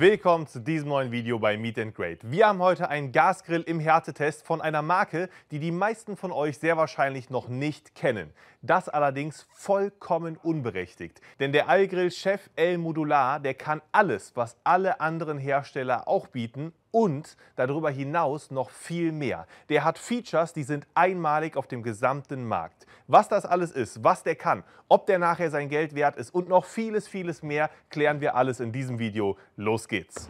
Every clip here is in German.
Willkommen zu diesem neuen Video bei Meet and Great. Wir haben heute einen Gasgrill im Härtetest von einer Marke, die die meisten von euch sehr wahrscheinlich noch nicht kennen. Das allerdings vollkommen unberechtigt. Denn der Allgrill Chef L Modular, der kann alles, was alle anderen Hersteller auch bieten und darüber hinaus noch viel mehr. Der hat Features, die sind einmalig auf dem gesamten Markt. Was das alles ist, was der kann, ob der nachher sein Geld wert ist und noch vieles, vieles mehr, klären wir alles in diesem Video. Los geht's!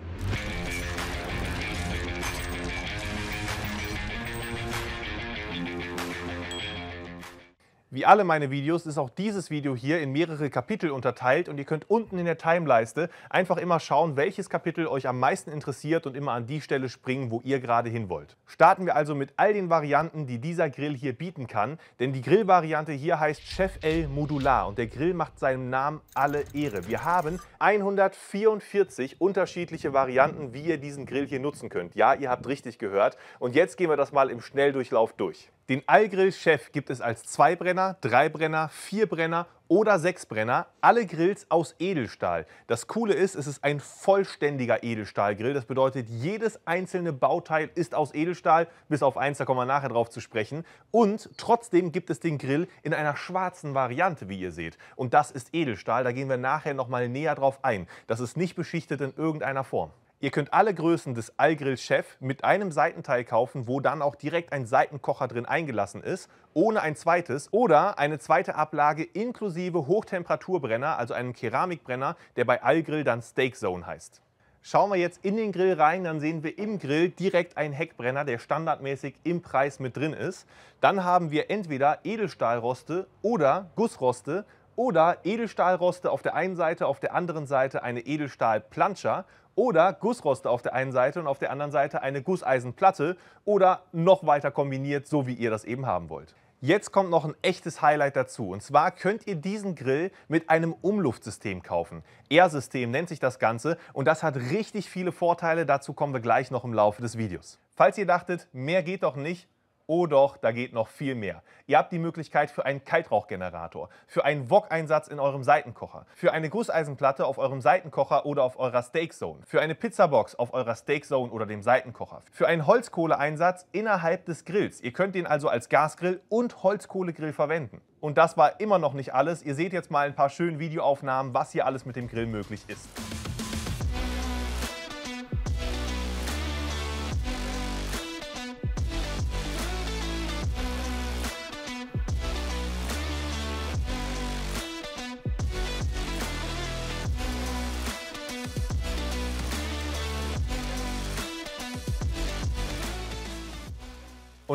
Wie alle meine Videos ist auch dieses Video hier in mehrere Kapitel unterteilt und ihr könnt unten in der Timeleiste einfach immer schauen, welches Kapitel euch am meisten interessiert und immer an die Stelle springen, wo ihr gerade hin wollt. Starten wir also mit all den Varianten, die dieser Grill hier bieten kann, denn die Grillvariante hier heißt Chef L Modular und der Grill macht seinem Namen alle Ehre. Wir haben 144 unterschiedliche Varianten, wie ihr diesen Grill hier nutzen könnt. Ja, ihr habt richtig gehört und jetzt gehen wir das mal im Schnelldurchlauf durch. Den Allgrill Chef gibt es als Zweibrenner, Dreibrenner, Vierbrenner oder Sechsbrenner. Alle Grills aus Edelstahl. Das Coole ist, es ist ein vollständiger Edelstahlgrill. Das bedeutet, jedes einzelne Bauteil ist aus Edelstahl, bis auf eins, da kommen wir nachher drauf zu sprechen. Und trotzdem gibt es den Grill in einer schwarzen Variante, wie ihr seht. Und das ist Edelstahl, da gehen wir nachher nochmal näher drauf ein. Das ist nicht beschichtet in irgendeiner Form. Ihr könnt alle Größen des Allgrill Chef mit einem Seitenteil kaufen, wo dann auch direkt ein Seitenkocher drin eingelassen ist, ohne ein zweites oder eine zweite Ablage inklusive Hochtemperaturbrenner, also einem Keramikbrenner, der bei Allgrill dann Steak Zone heißt. Schauen wir jetzt in den Grill rein, dann sehen wir im Grill direkt einen Heckbrenner, der standardmäßig im Preis mit drin ist. Dann haben wir entweder Edelstahlroste oder Gussroste oder Edelstahlroste auf der einen Seite, auf der anderen Seite eine Edelstahlplanscher oder Gussroste auf der einen Seite und auf der anderen Seite eine Gusseisenplatte oder noch weiter kombiniert, so wie ihr das eben haben wollt. Jetzt kommt noch ein echtes Highlight dazu. Und zwar könnt ihr diesen Grill mit einem Umluftsystem kaufen. Air-System nennt sich das Ganze und das hat richtig viele Vorteile. Dazu kommen wir gleich noch im Laufe des Videos. Falls ihr dachtet, mehr geht doch nicht, Oh doch, da geht noch viel mehr. Ihr habt die Möglichkeit für einen Kaltrauchgenerator, für einen Wok-Einsatz in eurem Seitenkocher, für eine Gusseisenplatte auf eurem Seitenkocher oder auf eurer Steakzone, für eine Pizzabox auf eurer Steakzone oder dem Seitenkocher, für einen Holzkohleeinsatz innerhalb des Grills. Ihr könnt ihn also als Gasgrill und Holzkohlegrill verwenden. Und das war immer noch nicht alles. Ihr seht jetzt mal ein paar schöne Videoaufnahmen, was hier alles mit dem Grill möglich ist.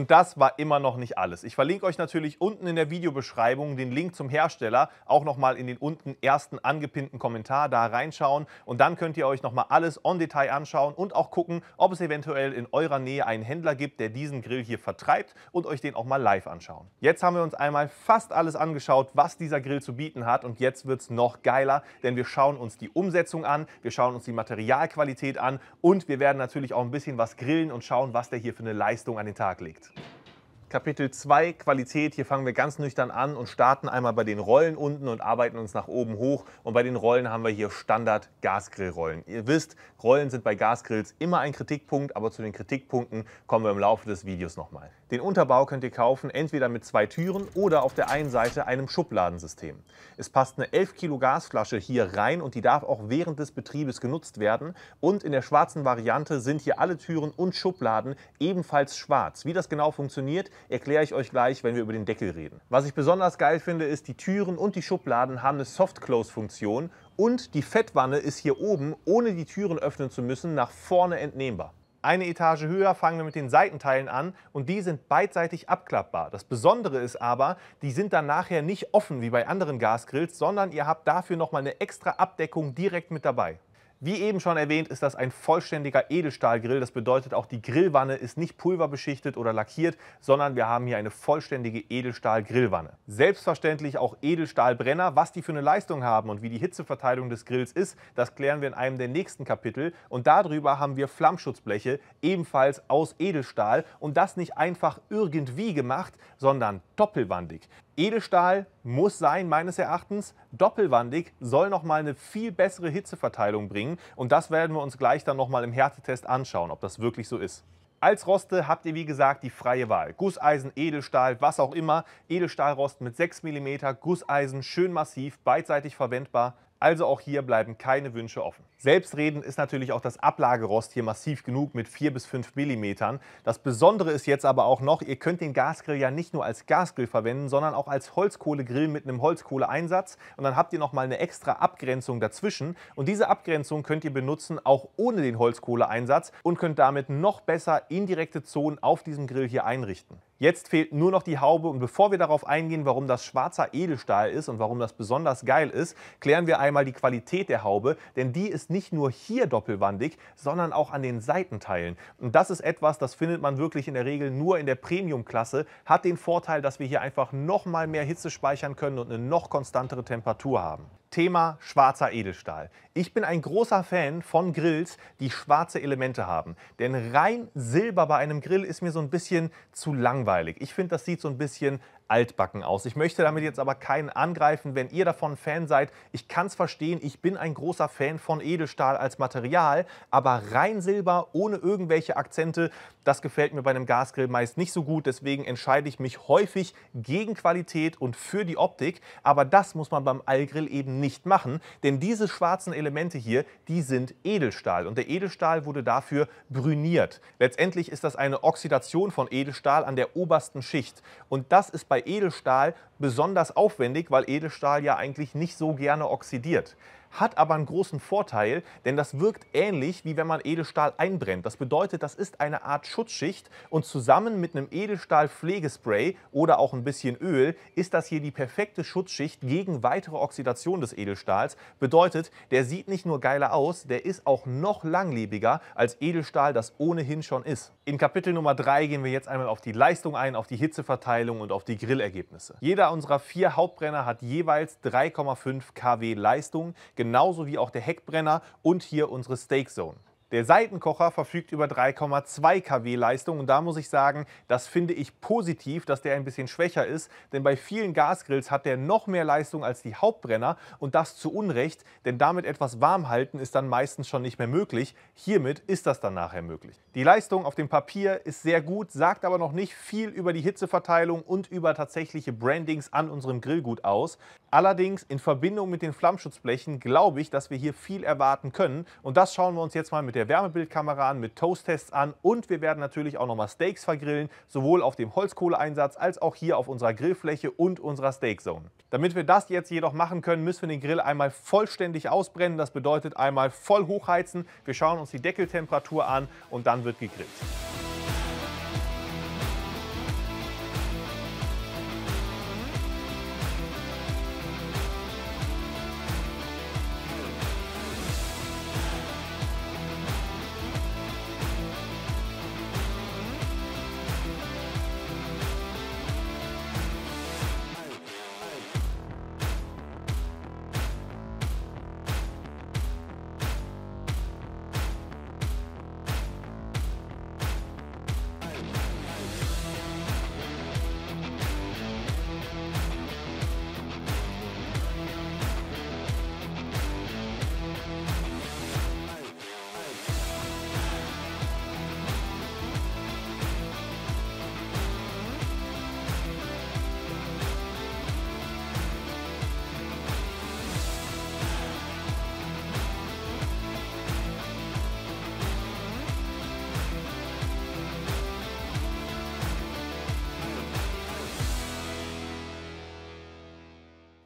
Und das war immer noch nicht alles. Ich verlinke euch natürlich unten in der Videobeschreibung den Link zum Hersteller, auch nochmal in den unten ersten angepinnten Kommentar da reinschauen und dann könnt ihr euch nochmal alles on Detail anschauen und auch gucken, ob es eventuell in eurer Nähe einen Händler gibt, der diesen Grill hier vertreibt und euch den auch mal live anschauen. Jetzt haben wir uns einmal fast alles angeschaut, was dieser Grill zu bieten hat und jetzt wird es noch geiler, denn wir schauen uns die Umsetzung an, wir schauen uns die Materialqualität an und wir werden natürlich auch ein bisschen was grillen und schauen, was der hier für eine Leistung an den Tag legt. Thank you. Kapitel 2 Qualität. Hier fangen wir ganz nüchtern an und starten einmal bei den Rollen unten und arbeiten uns nach oben hoch. Und bei den Rollen haben wir hier Standard Gasgrillrollen. Ihr wisst, Rollen sind bei Gasgrills immer ein Kritikpunkt, aber zu den Kritikpunkten kommen wir im Laufe des Videos nochmal. Den Unterbau könnt ihr kaufen, entweder mit zwei Türen oder auf der einen Seite einem Schubladensystem. Es passt eine 11 Kilo Gasflasche hier rein und die darf auch während des Betriebes genutzt werden. Und in der schwarzen Variante sind hier alle Türen und Schubladen ebenfalls schwarz. Wie das genau funktioniert, erkläre ich euch gleich, wenn wir über den Deckel reden. Was ich besonders geil finde, ist, die Türen und die Schubladen haben eine Soft-Close-Funktion und die Fettwanne ist hier oben, ohne die Türen öffnen zu müssen, nach vorne entnehmbar. Eine Etage höher fangen wir mit den Seitenteilen an und die sind beidseitig abklappbar. Das Besondere ist aber, die sind dann nachher nicht offen wie bei anderen Gasgrills, sondern ihr habt dafür nochmal eine extra Abdeckung direkt mit dabei. Wie eben schon erwähnt, ist das ein vollständiger Edelstahlgrill. Das bedeutet auch, die Grillwanne ist nicht pulverbeschichtet oder lackiert, sondern wir haben hier eine vollständige Edelstahl-Grillwanne. Selbstverständlich auch Edelstahlbrenner. Was die für eine Leistung haben und wie die Hitzeverteilung des Grills ist, das klären wir in einem der nächsten Kapitel. Und darüber haben wir Flammschutzbleche, ebenfalls aus Edelstahl. Und das nicht einfach irgendwie gemacht, sondern doppelwandig. Edelstahl muss sein, meines Erachtens. Doppelwandig soll nochmal eine viel bessere Hitzeverteilung bringen. Und das werden wir uns gleich dann nochmal im Härtetest anschauen, ob das wirklich so ist. Als Roste habt ihr wie gesagt die freie Wahl. Gusseisen, Edelstahl, was auch immer. Edelstahlrost mit 6 mm, Gusseisen schön massiv, beidseitig verwendbar. Also auch hier bleiben keine Wünsche offen. Selbstredend ist natürlich auch das Ablagerost hier massiv genug mit 4 bis 5 mm. Das Besondere ist jetzt aber auch noch, ihr könnt den Gasgrill ja nicht nur als Gasgrill verwenden, sondern auch als Holzkohlegrill mit einem Holzkohleeinsatz. Und dann habt ihr nochmal eine extra Abgrenzung dazwischen. Und diese Abgrenzung könnt ihr benutzen auch ohne den Holzkohleeinsatz und könnt damit noch besser indirekte Zonen auf diesem Grill hier einrichten. Jetzt fehlt nur noch die Haube und bevor wir darauf eingehen, warum das schwarzer Edelstahl ist und warum das besonders geil ist, klären wir einmal die Qualität der Haube, denn die ist nicht nur hier doppelwandig, sondern auch an den Seitenteilen. Und das ist etwas, das findet man wirklich in der Regel nur in der Premium-Klasse, hat den Vorteil, dass wir hier einfach noch mal mehr Hitze speichern können und eine noch konstantere Temperatur haben. Thema schwarzer Edelstahl. Ich bin ein großer Fan von Grills, die schwarze Elemente haben. Denn rein Silber bei einem Grill ist mir so ein bisschen zu langweilig. Ich finde, das sieht so ein bisschen altbacken aus. Ich möchte damit jetzt aber keinen angreifen, wenn ihr davon Fan seid. Ich kann es verstehen, ich bin ein großer Fan von Edelstahl als Material, aber rein Silber ohne irgendwelche Akzente, das gefällt mir bei einem Gasgrill meist nicht so gut. Deswegen entscheide ich mich häufig gegen Qualität und für die Optik. Aber das muss man beim Allgrill eben nicht machen, denn diese schwarzen Elemente hier, die sind Edelstahl und der Edelstahl wurde dafür brüniert. Letztendlich ist das eine Oxidation von Edelstahl an der obersten Schicht und das ist bei bei Edelstahl besonders aufwendig, weil Edelstahl ja eigentlich nicht so gerne oxidiert hat aber einen großen Vorteil, denn das wirkt ähnlich wie wenn man Edelstahl einbrennt. Das bedeutet, das ist eine Art Schutzschicht und zusammen mit einem Edelstahl-Pflegespray oder auch ein bisschen Öl ist das hier die perfekte Schutzschicht gegen weitere Oxidation des Edelstahls. Bedeutet, der sieht nicht nur geiler aus, der ist auch noch langlebiger als Edelstahl, das ohnehin schon ist. In Kapitel Nummer 3 gehen wir jetzt einmal auf die Leistung ein, auf die Hitzeverteilung und auf die Grillergebnisse. Jeder unserer vier Hauptbrenner hat jeweils 3,5 kW Leistung genauso wie auch der Heckbrenner und hier unsere Steak Zone. Der Seitenkocher verfügt über 3,2 kW Leistung und da muss ich sagen, das finde ich positiv, dass der ein bisschen schwächer ist, denn bei vielen Gasgrills hat der noch mehr Leistung als die Hauptbrenner und das zu Unrecht, denn damit etwas warm halten ist dann meistens schon nicht mehr möglich. Hiermit ist das dann nachher möglich. Die Leistung auf dem Papier ist sehr gut, sagt aber noch nicht viel über die Hitzeverteilung und über tatsächliche Brandings an unserem Grillgut aus. Allerdings in Verbindung mit den Flammschutzblechen glaube ich, dass wir hier viel erwarten können und das schauen wir uns jetzt mal mit der Wärmebildkamera an, mit Toast-Tests an und wir werden natürlich auch nochmal Steaks vergrillen, sowohl auf dem Holzkohleeinsatz als auch hier auf unserer Grillfläche und unserer Steakzone. Damit wir das jetzt jedoch machen können, müssen wir den Grill einmal vollständig ausbrennen. Das bedeutet einmal voll hochheizen. Wir schauen uns die Deckeltemperatur an und dann wird gegrillt.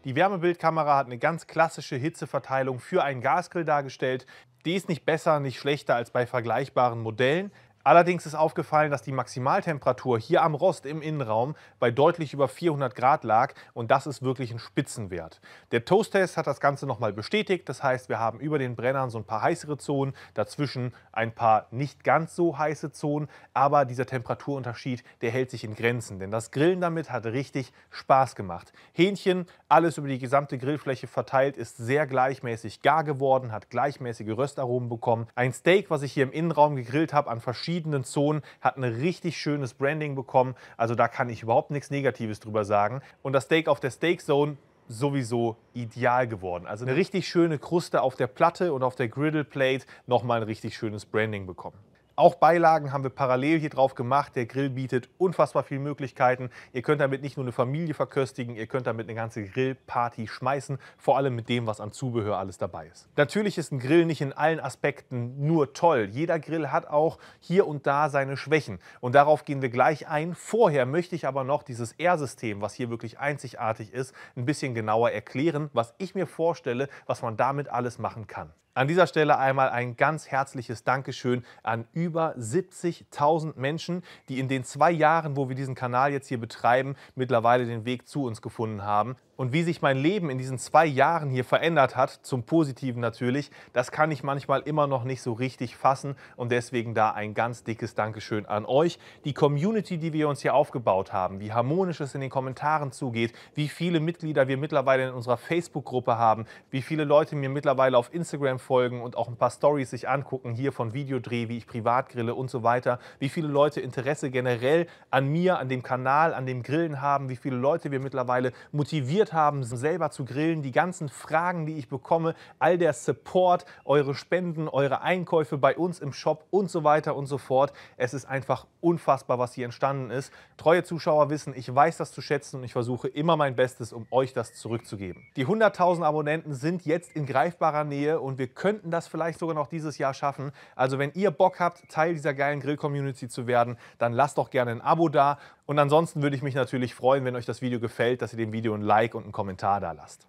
Die Wärmebildkamera hat eine ganz klassische Hitzeverteilung für einen Gasgrill dargestellt. Die ist nicht besser, nicht schlechter als bei vergleichbaren Modellen, Allerdings ist aufgefallen, dass die Maximaltemperatur hier am Rost im Innenraum bei deutlich über 400 Grad lag und das ist wirklich ein Spitzenwert. Der Toast-Test hat das Ganze nochmal bestätigt, das heißt, wir haben über den Brennern so ein paar heißere Zonen, dazwischen ein paar nicht ganz so heiße Zonen, aber dieser Temperaturunterschied, der hält sich in Grenzen, denn das Grillen damit hat richtig Spaß gemacht. Hähnchen, alles über die gesamte Grillfläche verteilt, ist sehr gleichmäßig gar geworden, hat gleichmäßige Röstaromen bekommen. Ein Steak, was ich hier im Innenraum gegrillt habe, an verschiedenen verschiedenen Zonen, hat ein richtig schönes Branding bekommen. Also da kann ich überhaupt nichts Negatives drüber sagen. Und das Steak auf der Steak Zone sowieso ideal geworden. Also eine richtig schöne Kruste auf der Platte und auf der Griddle Plate nochmal ein richtig schönes Branding bekommen. Auch Beilagen haben wir parallel hier drauf gemacht. Der Grill bietet unfassbar viele Möglichkeiten. Ihr könnt damit nicht nur eine Familie verköstigen, ihr könnt damit eine ganze Grillparty schmeißen, vor allem mit dem, was an Zubehör alles dabei ist. Natürlich ist ein Grill nicht in allen Aspekten nur toll. Jeder Grill hat auch hier und da seine Schwächen und darauf gehen wir gleich ein. Vorher möchte ich aber noch dieses R-System, was hier wirklich einzigartig ist, ein bisschen genauer erklären, was ich mir vorstelle, was man damit alles machen kann. An dieser Stelle einmal ein ganz herzliches Dankeschön an über 70.000 Menschen, die in den zwei Jahren, wo wir diesen Kanal jetzt hier betreiben, mittlerweile den Weg zu uns gefunden haben. Und wie sich mein Leben in diesen zwei Jahren hier verändert hat, zum Positiven natürlich, das kann ich manchmal immer noch nicht so richtig fassen. Und deswegen da ein ganz dickes Dankeschön an euch. Die Community, die wir uns hier aufgebaut haben, wie harmonisch es in den Kommentaren zugeht, wie viele Mitglieder wir mittlerweile in unserer Facebook-Gruppe haben, wie viele Leute mir mittlerweile auf Instagram folgen und auch ein paar Stories sich angucken, hier von Videodreh, wie ich privat grille und so weiter, wie viele Leute Interesse generell an mir, an dem Kanal, an dem Grillen haben, wie viele Leute wir mittlerweile motiviert haben, selber zu grillen, die ganzen Fragen, die ich bekomme, all der Support, eure Spenden, eure Einkäufe bei uns im Shop und so weiter und so fort. Es ist einfach unfassbar, was hier entstanden ist. Treue Zuschauer wissen, ich weiß das zu schätzen und ich versuche immer mein Bestes, um euch das zurückzugeben. Die 100.000 Abonnenten sind jetzt in greifbarer Nähe und wir könnten das vielleicht sogar noch dieses Jahr schaffen. Also wenn ihr Bock habt, Teil dieser geilen Grill-Community zu werden, dann lasst doch gerne ein Abo da und ansonsten würde ich mich natürlich freuen, wenn euch das Video gefällt, dass ihr dem Video ein Like und einen Kommentar da lasst.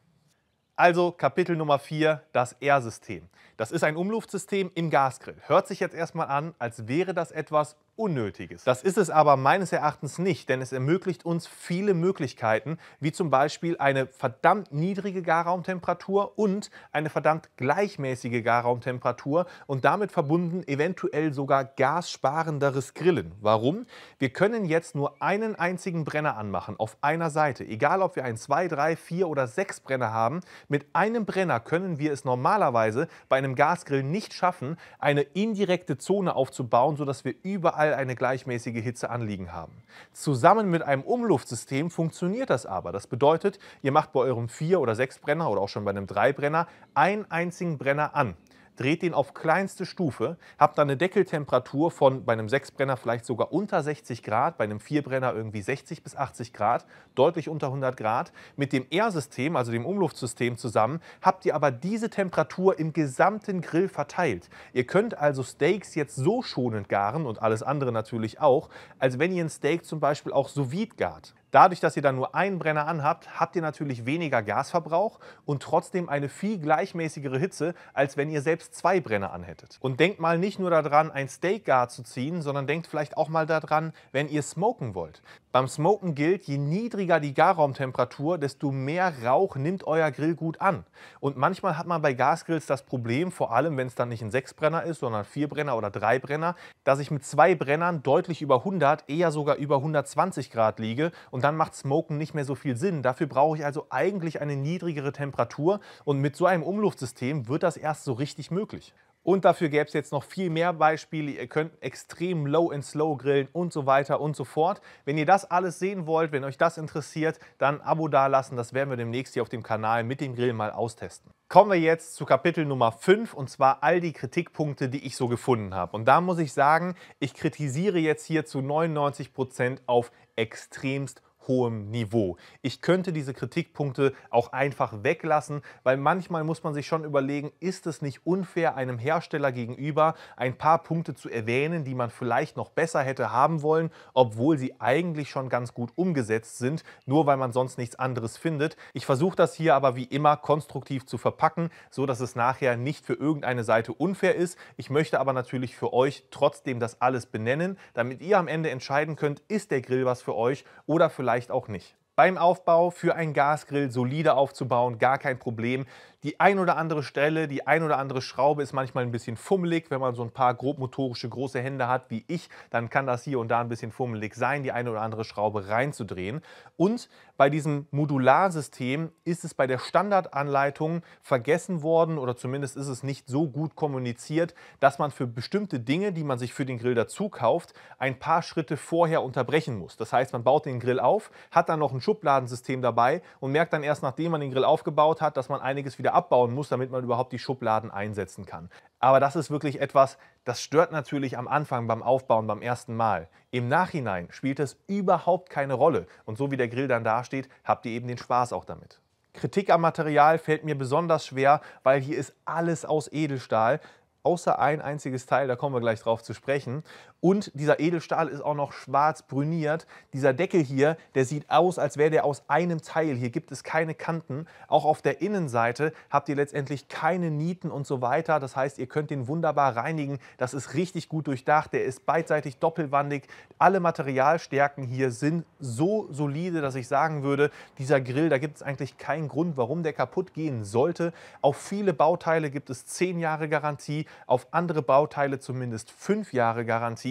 Also Kapitel Nummer 4, das R-System. Das ist ein Umluftsystem im Gasgrill. Hört sich jetzt erstmal an, als wäre das etwas Unnötiges. Das ist es aber meines Erachtens nicht, denn es ermöglicht uns viele Möglichkeiten, wie zum Beispiel eine verdammt niedrige Garraumtemperatur und eine verdammt gleichmäßige Garraumtemperatur und damit verbunden eventuell sogar gassparenderes Grillen. Warum? Wir können jetzt nur einen einzigen Brenner anmachen auf einer Seite. Egal ob wir einen 2, 3, 4 oder 6 Brenner haben, mit einem Brenner können wir es normalerweise bei einem Gasgrill nicht schaffen, eine indirekte Zone aufzubauen, sodass wir überall überall eine gleichmäßige Hitze anliegen haben. Zusammen mit einem Umluftsystem funktioniert das aber. Das bedeutet, ihr macht bei eurem 4- oder 6-Brenner oder auch schon bei einem 3-Brenner einen einzigen Brenner an dreht den auf kleinste Stufe, habt dann eine Deckeltemperatur von bei einem 6-Brenner vielleicht sogar unter 60 Grad, bei einem 4-Brenner irgendwie 60 bis 80 Grad, deutlich unter 100 Grad. Mit dem R-System, also dem Umluftsystem zusammen, habt ihr aber diese Temperatur im gesamten Grill verteilt. Ihr könnt also Steaks jetzt so schonend garen und alles andere natürlich auch, als wenn ihr ein Steak zum Beispiel auch sous vide gart. Dadurch, dass ihr dann nur einen Brenner anhabt, habt ihr natürlich weniger Gasverbrauch und trotzdem eine viel gleichmäßigere Hitze, als wenn ihr selbst zwei Brenner anhättet. Und denkt mal nicht nur daran, ein Steak gar zu ziehen, sondern denkt vielleicht auch mal daran, wenn ihr smoken wollt. Beim Smoken gilt, je niedriger die Garraumtemperatur, desto mehr Rauch nimmt euer Grill gut an. Und manchmal hat man bei Gasgrills das Problem, vor allem wenn es dann nicht ein Sechsbrenner ist, sondern Vierbrenner oder Dreibrenner, dass ich mit zwei Brennern deutlich über 100, eher sogar über 120 Grad liege und dann macht Smoken nicht mehr so viel Sinn. Dafür brauche ich also eigentlich eine niedrigere Temperatur und mit so einem Umluftsystem wird das erst so richtig möglich. Und dafür gäbe es jetzt noch viel mehr Beispiele. Ihr könnt extrem low and slow grillen und so weiter und so fort. Wenn ihr das alles sehen wollt, wenn euch das interessiert, dann ein Abo dalassen. Das werden wir demnächst hier auf dem Kanal mit dem Grill mal austesten. Kommen wir jetzt zu Kapitel Nummer 5 und zwar all die Kritikpunkte, die ich so gefunden habe. Und da muss ich sagen, ich kritisiere jetzt hier zu 99 Prozent auf extremst hohem Niveau. Ich könnte diese Kritikpunkte auch einfach weglassen, weil manchmal muss man sich schon überlegen, ist es nicht unfair, einem Hersteller gegenüber ein paar Punkte zu erwähnen, die man vielleicht noch besser hätte haben wollen, obwohl sie eigentlich schon ganz gut umgesetzt sind, nur weil man sonst nichts anderes findet. Ich versuche das hier aber wie immer konstruktiv zu verpacken, so dass es nachher nicht für irgendeine Seite unfair ist. Ich möchte aber natürlich für euch trotzdem das alles benennen, damit ihr am Ende entscheiden könnt, ist der Grill was für euch oder vielleicht vielleicht auch nicht. Beim Aufbau für einen Gasgrill solide aufzubauen, gar kein Problem. Die ein oder andere Stelle, die ein oder andere Schraube ist manchmal ein bisschen fummelig. Wenn man so ein paar grobmotorische große Hände hat wie ich, dann kann das hier und da ein bisschen fummelig sein, die eine oder andere Schraube reinzudrehen. Und bei diesem Modularsystem ist es bei der Standardanleitung vergessen worden oder zumindest ist es nicht so gut kommuniziert, dass man für bestimmte Dinge, die man sich für den Grill dazu kauft, ein paar Schritte vorher unterbrechen muss. Das heißt, man baut den Grill auf, hat dann noch ein Schubladensystem dabei und merkt dann erst, nachdem man den Grill aufgebaut hat, dass man einiges wieder abbauen muss, damit man überhaupt die Schubladen einsetzen kann. Aber das ist wirklich etwas, das stört natürlich am Anfang beim Aufbauen, beim ersten Mal. Im Nachhinein spielt es überhaupt keine Rolle. Und so wie der Grill dann dasteht, habt ihr eben den Spaß auch damit. Kritik am Material fällt mir besonders schwer, weil hier ist alles aus Edelstahl außer ein einziges Teil, da kommen wir gleich drauf zu sprechen. Und dieser Edelstahl ist auch noch schwarz brüniert. Dieser Deckel hier, der sieht aus, als wäre der aus einem Teil. Hier gibt es keine Kanten. Auch auf der Innenseite habt ihr letztendlich keine Nieten und so weiter. Das heißt, ihr könnt den wunderbar reinigen. Das ist richtig gut durchdacht. Der ist beidseitig doppelwandig. Alle Materialstärken hier sind so solide, dass ich sagen würde, dieser Grill, da gibt es eigentlich keinen Grund, warum der kaputt gehen sollte. Auf viele Bauteile gibt es 10 Jahre Garantie auf andere Bauteile zumindest fünf Jahre Garantie.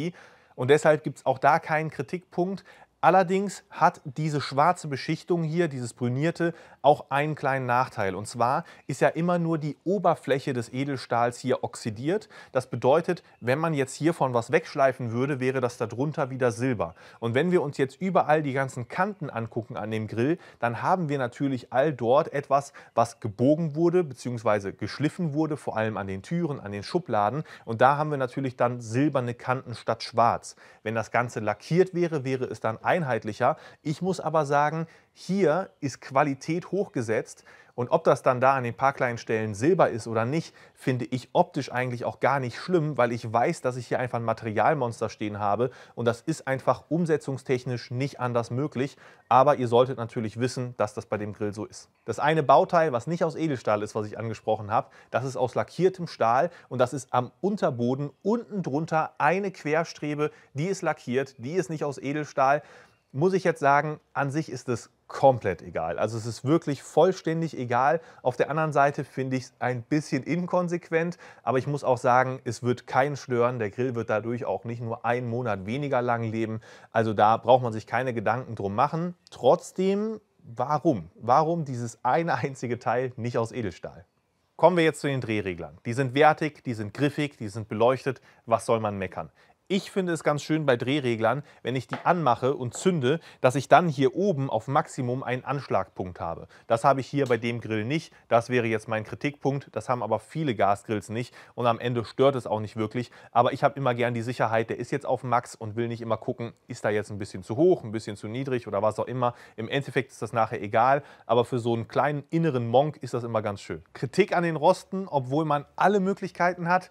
Und deshalb gibt es auch da keinen Kritikpunkt. Allerdings hat diese schwarze Beschichtung hier, dieses brünierte, auch einen kleinen Nachteil. Und zwar ist ja immer nur die Oberfläche des Edelstahls hier oxidiert. Das bedeutet, wenn man jetzt hiervon was wegschleifen würde, wäre das darunter wieder Silber. Und wenn wir uns jetzt überall die ganzen Kanten angucken an dem Grill, dann haben wir natürlich all dort etwas, was gebogen wurde bzw. geschliffen wurde, vor allem an den Türen, an den Schubladen. Und da haben wir natürlich dann silberne Kanten statt schwarz. Wenn das Ganze lackiert wäre, wäre es dann einheitlicher. Ich muss aber sagen, hier ist Qualität hochgesetzt. Und ob das dann da an den paar kleinen Stellen Silber ist oder nicht, finde ich optisch eigentlich auch gar nicht schlimm, weil ich weiß, dass ich hier einfach ein Materialmonster stehen habe. Und das ist einfach umsetzungstechnisch nicht anders möglich. Aber ihr solltet natürlich wissen, dass das bei dem Grill so ist. Das eine Bauteil, was nicht aus Edelstahl ist, was ich angesprochen habe, das ist aus lackiertem Stahl und das ist am Unterboden unten drunter eine Querstrebe, die ist lackiert, die ist nicht aus Edelstahl muss ich jetzt sagen, an sich ist es komplett egal. Also es ist wirklich vollständig egal. Auf der anderen Seite finde ich es ein bisschen inkonsequent, aber ich muss auch sagen, es wird keinen stören. Der Grill wird dadurch auch nicht nur einen Monat weniger lang leben. Also da braucht man sich keine Gedanken drum machen. Trotzdem, warum? Warum dieses eine einzige Teil nicht aus Edelstahl? Kommen wir jetzt zu den Drehreglern. Die sind wertig, die sind griffig, die sind beleuchtet. Was soll man meckern? Ich finde es ganz schön bei Drehreglern, wenn ich die anmache und zünde, dass ich dann hier oben auf Maximum einen Anschlagpunkt habe. Das habe ich hier bei dem Grill nicht. Das wäre jetzt mein Kritikpunkt. Das haben aber viele Gasgrills nicht und am Ende stört es auch nicht wirklich. Aber ich habe immer gern die Sicherheit, der ist jetzt auf Max und will nicht immer gucken, ist da jetzt ein bisschen zu hoch, ein bisschen zu niedrig oder was auch immer. Im Endeffekt ist das nachher egal, aber für so einen kleinen inneren Monk ist das immer ganz schön. Kritik an den Rosten, obwohl man alle Möglichkeiten hat,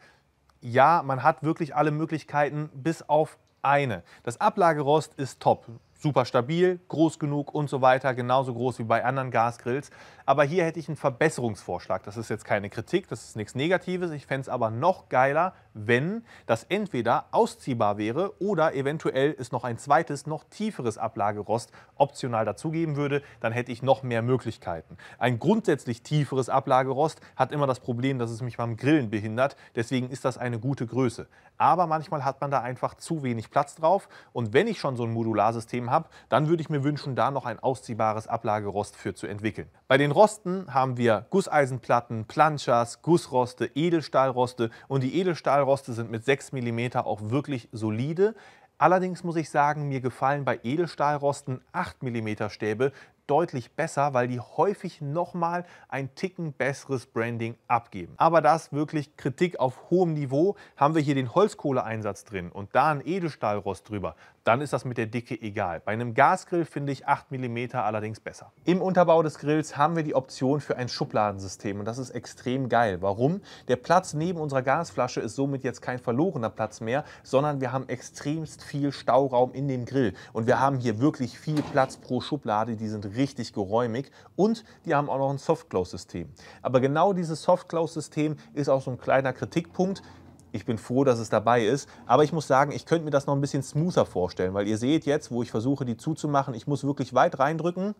ja, man hat wirklich alle Möglichkeiten bis auf eine. Das Ablagerost ist top super stabil, groß genug und so weiter, genauso groß wie bei anderen Gasgrills. Aber hier hätte ich einen Verbesserungsvorschlag. Das ist jetzt keine Kritik, das ist nichts Negatives. Ich fände es aber noch geiler, wenn das entweder ausziehbar wäre oder eventuell es noch ein zweites, noch tieferes Ablagerost optional dazugeben würde. Dann hätte ich noch mehr Möglichkeiten. Ein grundsätzlich tieferes Ablagerost hat immer das Problem, dass es mich beim Grillen behindert. Deswegen ist das eine gute Größe. Aber manchmal hat man da einfach zu wenig Platz drauf. Und wenn ich schon so ein Modularsystem habe, dann würde ich mir wünschen, da noch ein ausziehbares Ablagerost für zu entwickeln. Bei den Rosten haben wir Gusseisenplatten, Planchas, Gussroste, Edelstahlroste und die Edelstahlroste sind mit 6 mm auch wirklich solide. Allerdings muss ich sagen, mir gefallen bei Edelstahlrosten 8 mm Stäbe deutlich besser, weil die häufig nochmal ein Ticken besseres Branding abgeben. Aber das wirklich Kritik auf hohem Niveau. Haben wir hier den Holzkohleeinsatz drin und da ein Edelstahlrost drüber, dann ist das mit der Dicke egal. Bei einem Gasgrill finde ich 8 mm allerdings besser. Im Unterbau des Grills haben wir die Option für ein Schubladensystem und das ist extrem geil. Warum? Der Platz neben unserer Gasflasche ist somit jetzt kein verlorener Platz mehr, sondern wir haben extremst viel Stauraum in dem Grill und wir haben hier wirklich viel Platz pro Schublade, die sind richtig geräumig und die haben auch noch ein Soft-Close-System. Aber genau dieses Soft-Close-System ist auch so ein kleiner Kritikpunkt Ich bin froh, dass es dabei ist. Aber ich muss sagen, ich könnte mir das noch ein bisschen smoother vorstellen, weil ihr seht jetzt, wo ich versuche, die zuzumachen, ich muss wirklich weit reindrücken,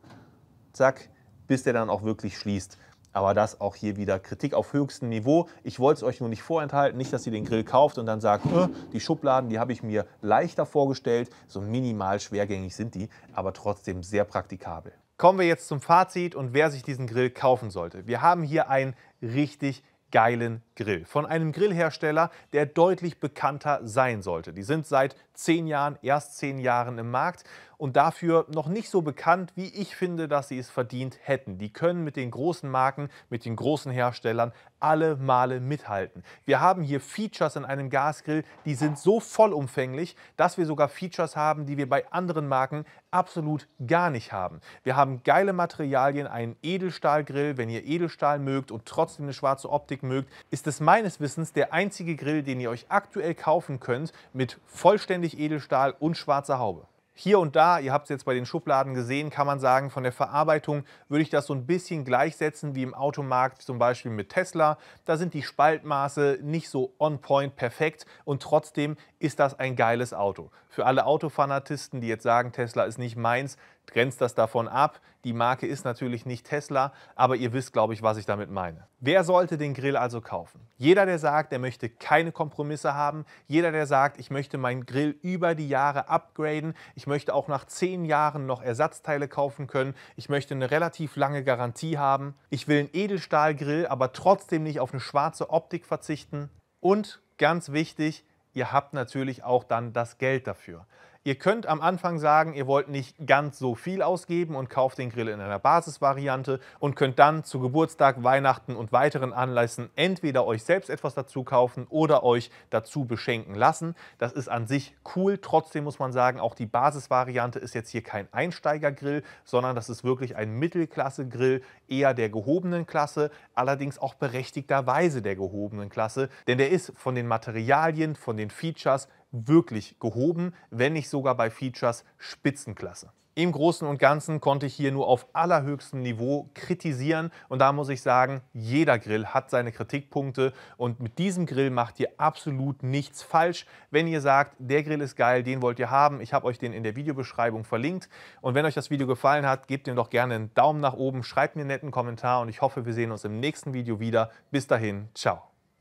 zack, bis der dann auch wirklich schließt. Aber das auch hier wieder Kritik auf höchstem Niveau. Ich wollte es euch nur nicht vorenthalten, nicht, dass ihr den Grill kauft und dann sagt, äh, die Schubladen, die habe ich mir leichter vorgestellt. So minimal schwergängig sind die, aber trotzdem sehr praktikabel. Kommen wir jetzt zum Fazit und wer sich diesen Grill kaufen sollte. Wir haben hier einen richtig geilen Grill von einem Grillhersteller, der deutlich bekannter sein sollte. Die sind seit zehn Jahren, erst zehn Jahren im Markt und dafür noch nicht so bekannt, wie ich finde, dass sie es verdient hätten. Die können mit den großen Marken, mit den großen Herstellern alle Male mithalten. Wir haben hier Features in einem Gasgrill, die sind so vollumfänglich, dass wir sogar Features haben, die wir bei anderen Marken absolut gar nicht haben. Wir haben geile Materialien, einen Edelstahlgrill. Wenn ihr Edelstahl mögt und trotzdem eine schwarze Optik mögt, ist es meines Wissens der einzige Grill, den ihr euch aktuell kaufen könnt mit vollständig Edelstahl und schwarzer Haube. Hier und da, ihr habt es jetzt bei den Schubladen gesehen, kann man sagen, von der Verarbeitung würde ich das so ein bisschen gleichsetzen wie im Automarkt, zum Beispiel mit Tesla. Da sind die Spaltmaße nicht so on point perfekt und trotzdem ist das ein geiles Auto. Für alle Autofanatisten, die jetzt sagen, Tesla ist nicht meins, grenzt das davon ab. Die Marke ist natürlich nicht Tesla, aber ihr wisst, glaube ich, was ich damit meine. Wer sollte den Grill also kaufen? Jeder, der sagt, er möchte keine Kompromisse haben. Jeder, der sagt, ich möchte meinen Grill über die Jahre upgraden. Ich möchte auch nach zehn Jahren noch Ersatzteile kaufen können. Ich möchte eine relativ lange Garantie haben. Ich will einen Edelstahlgrill, aber trotzdem nicht auf eine schwarze Optik verzichten. Und ganz wichtig, ihr habt natürlich auch dann das Geld dafür. Ihr könnt am Anfang sagen, ihr wollt nicht ganz so viel ausgeben und kauft den Grill in einer Basisvariante und könnt dann zu Geburtstag, Weihnachten und weiteren Anlässen entweder euch selbst etwas dazu kaufen oder euch dazu beschenken lassen. Das ist an sich cool. Trotzdem muss man sagen, auch die Basisvariante ist jetzt hier kein Einsteigergrill, sondern das ist wirklich ein Mittelklasse-Grill, eher der gehobenen Klasse, allerdings auch berechtigterweise der gehobenen Klasse, denn der ist von den Materialien, von den Features wirklich gehoben, wenn nicht sogar bei Features Spitzenklasse. Im Großen und Ganzen konnte ich hier nur auf allerhöchstem Niveau kritisieren und da muss ich sagen, jeder Grill hat seine Kritikpunkte und mit diesem Grill macht ihr absolut nichts falsch. Wenn ihr sagt, der Grill ist geil, den wollt ihr haben, ich habe euch den in der Videobeschreibung verlinkt und wenn euch das Video gefallen hat, gebt ihm doch gerne einen Daumen nach oben, schreibt mir einen netten Kommentar und ich hoffe, wir sehen uns im nächsten Video wieder. Bis dahin, ciao.